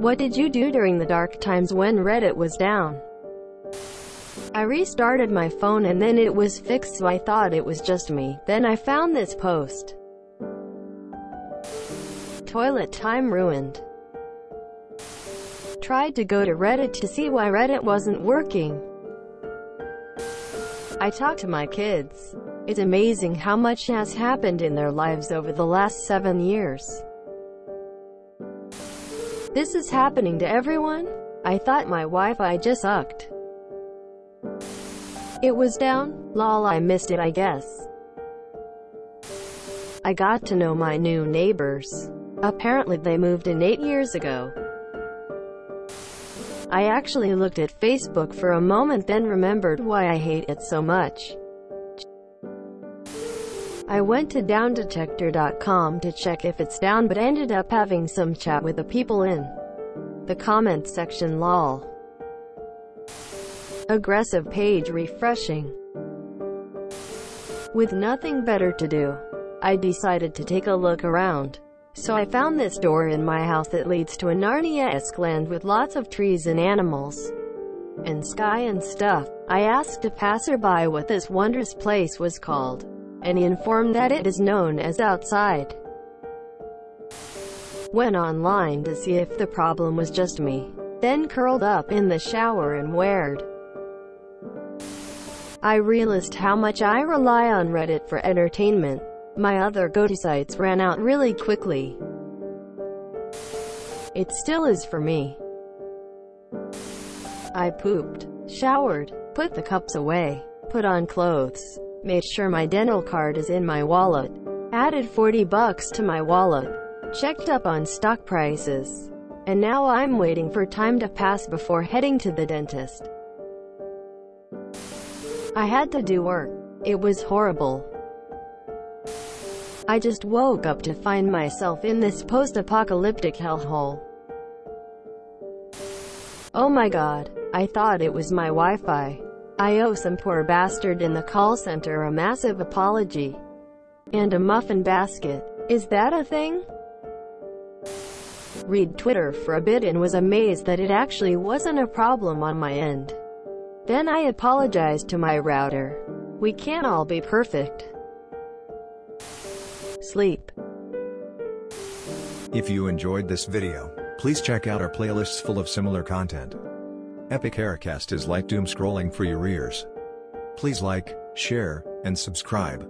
What did you do during the dark times when Reddit was down? I restarted my phone and then it was fixed so I thought it was just me. Then I found this post. Toilet time ruined. Tried to go to Reddit to see why Reddit wasn't working. I talked to my kids. It's amazing how much has happened in their lives over the last seven years. This is happening to everyone? I thought my Wi-Fi just sucked. It was down? Lol I missed it I guess. I got to know my new neighbors. Apparently they moved in eight years ago. I actually looked at Facebook for a moment then remembered why I hate it so much. I went to downdetector.com to check if it's down but ended up having some chat with the people in the comments section lol. Aggressive page refreshing. With nothing better to do, I decided to take a look around. So I found this door in my house that leads to a Narnia-esque land with lots of trees and animals and sky and stuff. I asked a passerby what this wondrous place was called and he informed that it is known as outside. Went online to see if the problem was just me. Then curled up in the shower and weird. I realized how much I rely on Reddit for entertainment. My other go-to sites ran out really quickly. It still is for me. I pooped, showered, put the cups away, put on clothes, Made sure my dental card is in my wallet. Added 40 bucks to my wallet. Checked up on stock prices. And now I'm waiting for time to pass before heading to the dentist. I had to do work. It was horrible. I just woke up to find myself in this post-apocalyptic hellhole. Oh my god, I thought it was my Wi-Fi. I owe some poor bastard in the call center a massive apology. And a muffin basket. Is that a thing? Read Twitter for a bit and was amazed that it actually wasn't a problem on my end. Then I apologized to my router. We can't all be perfect. Sleep. If you enjoyed this video, please check out our playlists full of similar content. Epicaricast is like doom scrolling for your ears. Please like, share, and subscribe.